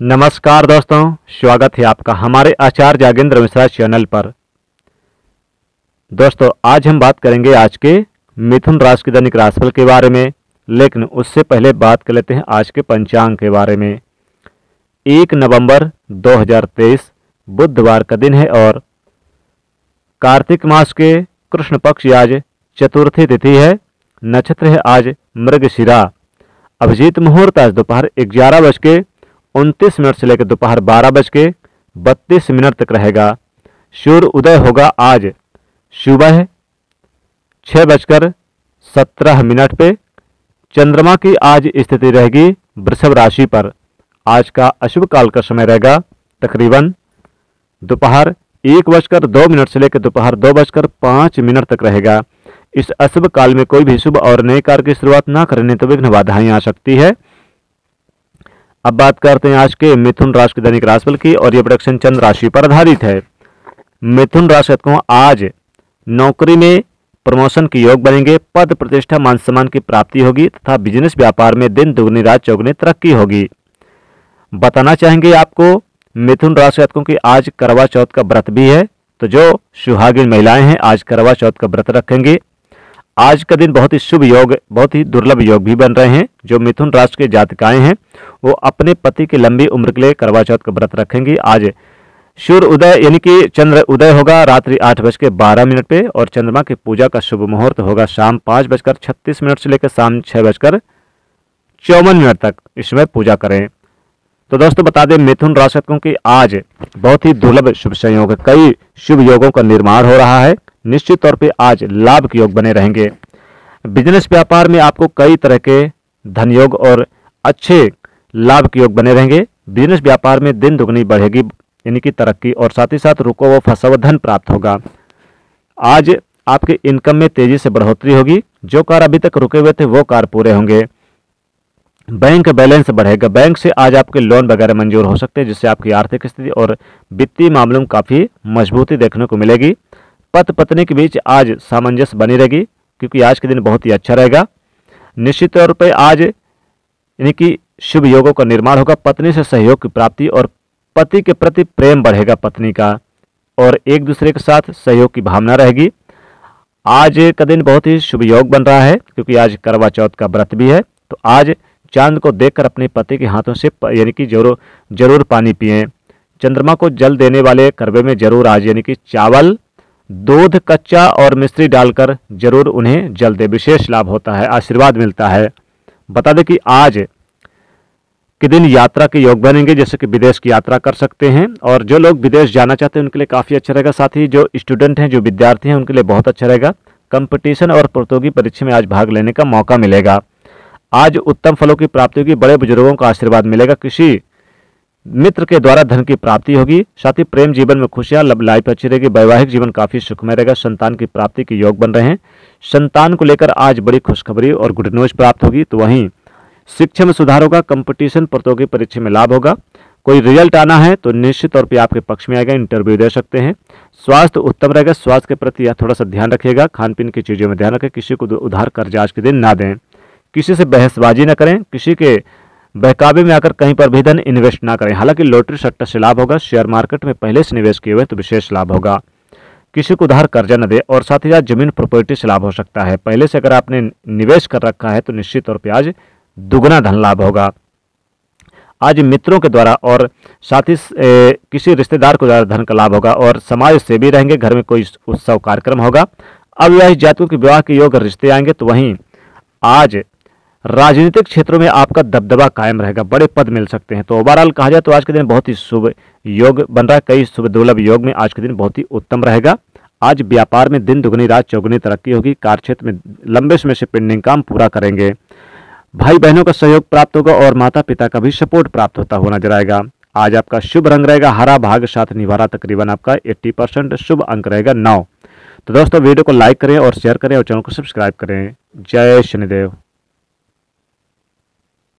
नमस्कार दोस्तों, स्वागत है आपका हमारे आचार्य जागेंद्र मिश्रा चैनल पर। दोस्तों, आज हम बात करेंगे आज के मिथुन राशि के दैनिक राशिफल के बारे में, लेकिन उससे पहले बात कर लेते हैं आज के पंचांग के बारे में। एक नवंबर 2023 बुधवार का दिन है और कार्तिक मास के कृष्ण पक्ष आज चतुर्थी तिथि है, नक्षत्र है आज मृगशिरा। अभिजीत मुहूर्त आज दोपहर ग्यारह बज के उनतीस मिनट से लेकर दोपहर बारह बज के बत्तीस मिनट तक रहेगा। सूर्य उदय होगा आज। सुबह छः बजकर सत्रह मिनट पे चंद्रमा की आज स्थिति रहेगी वृषभ राशि पर। आज का अशुभ काल का समय रहेगा तकरीबन दोपहर एक बजकर दो मिनट से लेकर दोपहर दो बजकर पाँच मिनट तक रहेगा। इस अशुभ काल में कोई भी शुभ और नए कार्य की शुरुआत ना करने तो विघ्न बाधाएँ आ सकती है। अब बात करते हैं आज के मिथुन राशि के दैनिक राशिफल की, और ये प्रोडक्शन चंद्र राशि पर आधारित है। मिथुन राशि को आज नौकरी में प्रमोशन के योग बनेंगे, पद प्रतिष्ठा, मान सम्मान की प्राप्ति होगी, तथा बिज़नेस व्यापार में दिन दुगनी, रात चौगनी तरक्की होगी। बताना चाहेंगे आपको, मिथुन राशि की आज करवा चौथ का व्रत भी है तो जो सुहागिन महिलाएँ हैं, आज करवा चौथ का व्रत रखेंगे। आज का दिन बहुत ही शुभ योग, बहुत ही दुर्लभ योग भी बन रहे हैं, जो मिथुन राष्ट्र के जातिकाएँ हैं वो अपने पति की लंबी उम्र के लिए करवा चौथ का व्रत रखेंगी। आज सूर्य उदय, यानी कि चंद्र उदय होगा रात्रि आठ बज के बारह मिनट पे, और चंद्रमा की पूजा का शुभ मुहूर्त होगा शाम पाँच बजकर छत्तीस मिनट से लेकर शाम छः बजकर चौवन मिनट तक इसमें पूजा करें। तो दोस्तों, बता दें, मिथुन राशि की आज बहुत ही दुर्लभ शुभ संयोग कई शुभ योगों का निर्माण हो रहा है। निश्चित तौर पर आज लाभ के योग बने रहेंगे। बिज़नेस व्यापार में आपको कई तरह के धन योग और अच्छे लाभ के योग बने रहेंगे। बिज़नेस व्यापार में दिन दुगनी बढ़ेगी, यानी कि तरक्की, और साथ ही साथ रुको व फंसा हुआ धन प्राप्त होगा। आज आपके इनकम में तेज़ी से बढ़ोतरी होगी। जो कार्य अभी तक रुके हुए थे, वो कार्य पूरे होंगे। बैंक बैलेंस बढ़ेगा। बैंक से आज आपके लोन वगैरह मंजूर हो सकते हैं, जिससे आपकी आर्थिक स्थिति और वित्तीय मामलों में काफ़ी मजबूती देखने को मिलेगी। पति पत्नी के बीच आज सामंजस्य बनी रहेगी, क्योंकि आज के दिन बहुत ही अच्छा रहेगा। निश्चित तौर पर आज, यानी कि शुभ योगों का निर्माण होगा, पत्नी से सहयोग की प्राप्ति और पति के प्रति प्रेम बढ़ेगा पत्नी का और एक दूसरे के साथ सहयोग की भावना रहेगी। आज का दिन बहुत ही शुभ योग बन रहा है, क्योंकि आज करवा चौथ का व्रत भी है। तो आज चाँद को देखकर अपने पति के हाथों से यानी कि ज़रूर ज़रूर पानी पिए। चंद्रमा को जल देने वाले करवे में ज़रूर आज, यानी कि चावल, दूध, कच्चा और मिश्री डालकर ज़रूर उन्हें जल दे। विशेष लाभ होता है, आशीर्वाद मिलता है। बता दें कि आज के दिन यात्रा के योग बनेंगे, जैसे कि विदेश की यात्रा कर सकते हैं। और जो लोग विदेश जाना चाहते हैं, उनके लिए काफ़ी अच्छा रहेगा। साथ ही जो स्टूडेंट हैं, जो विद्यार्थी हैं, उनके लिए बहुत अच्छा रहेगा। कंपटीशन और प्रतियोगी परीक्षा में आज भाग लेने का मौका मिलेगा। आज उत्तम फलों की प्राप्ति होगी, बड़े बुज़ुर्गों का आशीर्वाद मिलेगा। किसी मित्र के द्वारा धन की प्राप्ति होगी। साथ ही प्रेम जीवन में खुशियाँ लाइफ अच्छी रहेगी। वैवाहिक जीवन काफ़ी सुखमय रहेगा। संतान की प्राप्ति के योग बन रहे हैं। संतान को लेकर आज बड़ी खुशखबरी और गुड न्यूज़ प्राप्त होगी। तो वहीं शिक्षा में सुधार होगा कंपटीशन प्रतियोगी परीक्षा में लाभ होगा। कोई रिज़ल्ट आना है तो निश्चित तौर पर आपके पक्ष में आएगा इंटरव्यू दे सकते हैं। स्वास्थ्य उत्तम रहेगा, स्वास्थ्य के प्रति यह थोड़ा सा ध्यान रखिएगा खान पीन की चीज़ों में ध्यान रखें, किसी को उधार कर्ज आज के दिन ना दें। किसी से बहसबाजी न करें, किसी के बहकावे में आकर कहीं पर भी धन इन्वेस्ट ना करें। हालाँकि लॉटरी सट्टा से लाभ होगा शेयर मार्केट में पहले से निवेश किए हुए तो विशेष लाभ होगा। किसी को उधार कर्जा न दे और साथ ही साथ ज़मीन प्रॉपर्टी से लाभ हो सकता है। पहले से अगर आपने निवेश कर रखा है तो निश्चित तौर पर आज दुगना धन लाभ होगा। आज मित्रों के द्वारा और साथ ही किसी रिश्तेदार को द्वारा धन का लाभ होगा और समाज से भी रहेंगे, घर में कोई उत्सव कार्यक्रम होगा। अब यह जातियों के विवाह के योग रिश्ते आएँगे तो वहीं आज राजनीतिक क्षेत्रों में आपका दबदबा कायम रहेगा, बड़े पद मिल सकते हैं। तो ओवरऑल कहा जाए तो आज के दिन बहुत ही शुभ योग बन रहा है, कई शुभ दुर्लभ योग में आज के दिन बहुत ही उत्तम रहेगा। आज व्यापार में दिन दुगनी, रात चौगुनी तरक्की होगी, कार्य क्षेत्र में लंबे समय से पेंडिंग काम पूरा करेंगे। भाई बहनों का सहयोग प्राप्त होगा और माता पिता का भी सपोर्ट प्राप्त होता हुआ नज़र आएगा। आज आपका शुभ रंग रहेगा, हरा भाग, साथ निभारा तकरीबन आपका 80 परसेंट शुभ अंक रहेगा नौ तो दोस्तों, वीडियो को लाइक करें और शेयर करें और चैनल को सब्सक्राइब करें। जय शनिदेव।